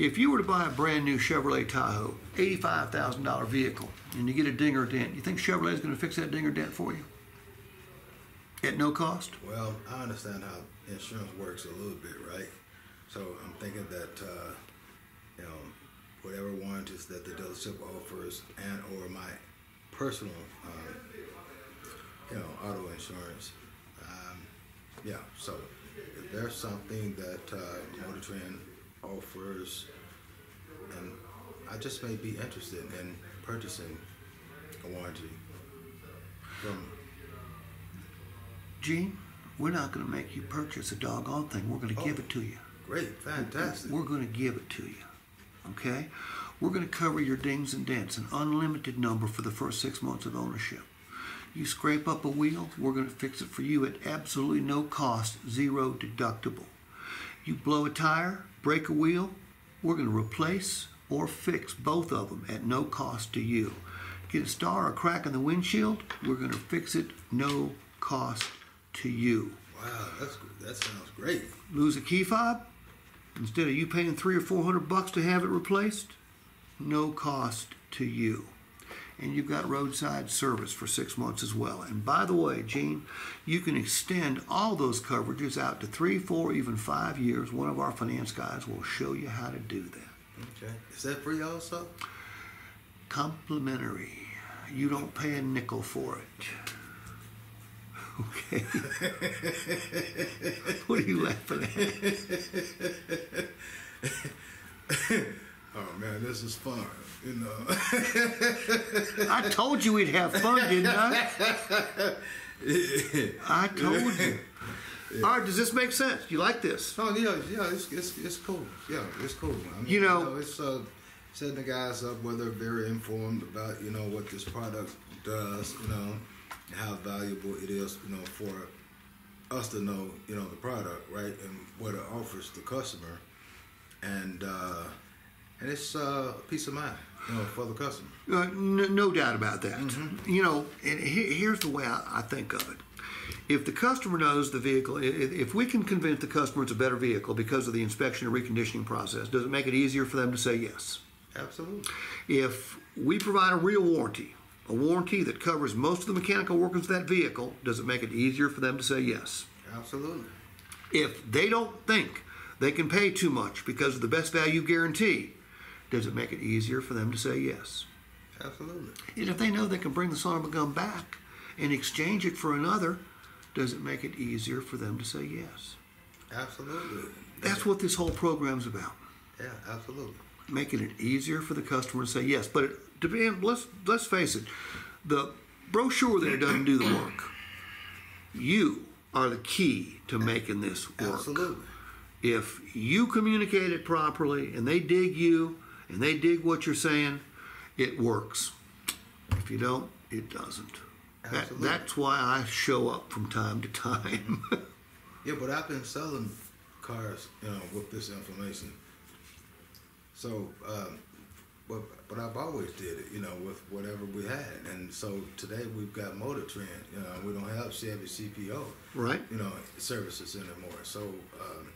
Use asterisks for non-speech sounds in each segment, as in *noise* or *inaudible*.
If you were to buy a brand new Chevrolet Tahoe, eighty-five thousand dollar vehicle, and you get a ding or dent, you think Chevrolet is going to fix that ding or dent for you? At no cost? Well, I understand how insurance works a little bit, right? So I'm thinking that, uh, you know, whatever warranties that the dealership offers and or my personal, um, you know, auto insurance, um, yeah, so if there's something that, uh, MotorTrend offers, and I just may be interested in purchasing a warranty from, Gene, we're not going to make you purchase a doggone thing. We're going to give Oh. it to you. great, fantastic. We're going to give it to you. Okay? We're going to cover your dings and dents, an unlimited number for the first six months of ownership. You scrape up a wheel, we're going to fix it for you at absolutely no cost, zero deductible. You blow a tire, break a wheel, we're going to replace or fix both of them at no cost to you. Get a star or crack in the windshield, we're going to fix it no cost to you. Wow, that's that sounds great. Lose a key fob, instead of you paying three or four hundred bucks to have it replaced, no cost to you. And you've got roadside service for six months as well. And by the way, Gene, you can extend all those coverages out to three, four, even five years. One of our finance guys will show you how to do that. Okay, is that free also? Complimentary. You don't pay a nickel for it. Okay. *laughs* what are you laughing at? *laughs* Oh man, this is fun. You know. I told you we'd have fun, didn't I? *laughs* I told you. All right, does this make sense? You like this? oh yeah, yeah, it's, it's it's cool. Yeah, it's cool. I mean, You know- it's uh, setting the guys up where they're very informed about you know what this product does. You know, how valuable it is. You know, for us to know you know the product right and what it offers the customer, and uh, and it's uh, peace of mind. You know, for the customer. Uh, no, no doubt about that. You know, and he, here's the way I, I think of it. If the customer knows the vehicle, i- i- if we can convince the customer it's a better vehicle because of the inspection and reconditioning process, does it make it easier for them to say yes? Absolutely. If we provide a real warranty, a warranty that covers most of the mechanical workings of that vehicle, does it make it easier for them to say yes? Absolutely. If they don't think they can pay too much because of the best value guarantee, does it make it easier for them to say yes? Absolutely. And if they know they can bring the son of a gun back and exchange it for another, does it make it easier for them to say yes? Absolutely. That's what this whole program's about. Yeah, absolutely. Making it easier for the customer to say yes. But it, to be, let's let's face it, the brochure there doesn't do the work. You are the key to making this work. Absolutely. If you communicate it properly and they dig you and they dig what you're saying, it works. If you don't, it doesn't. That, that's why I show up from time to time. *laughs* Yeah, but I've been selling cars, you know, with this information. So, um, but but I've always did it, you know, with whatever we had, and so today we've got MotorTrend. You know, we don't have Chevy CPO, right? you know, services anymore. So. Um,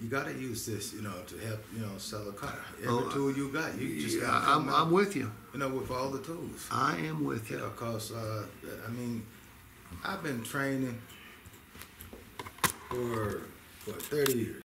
you got to use this, you know, to help, you know, sell a car. Every Oh, tool you got, you just got I'm, come I'm with you. you know, with all the tools. I am with Yeah, you. cause uh, I mean, I've been training for what thirty years.